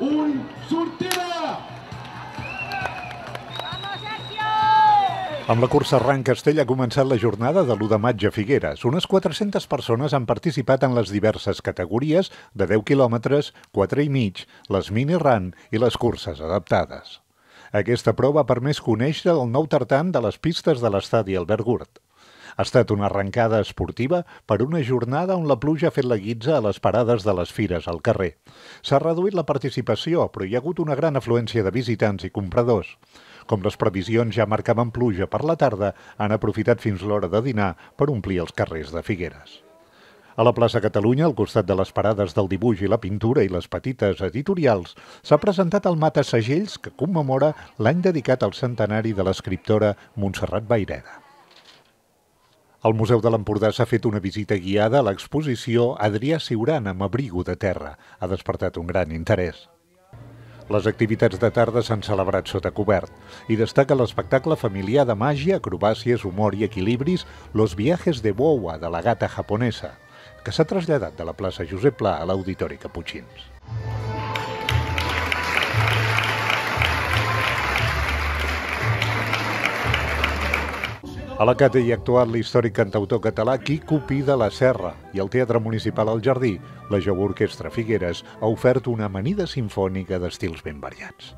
un sortida! Amb la cursa Arran Castell ha començat la jornada de l'1 de maig a Figueres. Unes 400 persones han participat en les diverses categories de 10 quilòmetres, 4 i mig, les mini-run i les curses adaptades. Aquesta prova ha permès conèixer el nou tartan de les pistes de l'estadi Albert Gurt. Ha estat una arrencada esportiva per una jornada on la pluja ha fet la guitza a les parades de les fires al carrer. S'ha reduït la participació, però hi ha hagut una gran afluència de visitants i compradors. Com les previsions ja marcaven pluja per la tarda, han aprofitat fins l'hora de dinar per omplir els carrers de Figueres. A la plaça Catalunya, al costat de les parades del dibuix i la pintura i les petites editorials, s'ha presentat el Mata Segells que commemora l'any dedicat al centenari de l'escriptora Montserrat Baireda. Al Museu de l'Empordà s'ha fet una visita guiada a l'exposició Adrià Siuran amb abrigo de terra. Ha despertat un gran interès. Les activitats de tarda s'han celebrat sota cobert i destaca l'espectacle familiar de màgia, acrobàcies, humor i equilibris Los viajes de Boa de la gata japonesa, que s'ha traslladat de la plaça Josep Pla a l'Auditori Caputxins. A la Cata hi ha actuat l'històric cantautor català Quico Pi de la Serra i el Teatre Municipal al Jardí, la Jove Orquestra Figueres, ha ofert una amanida sinfònica d'estils ben variats.